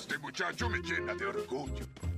Este muchacho me llena de orgullo.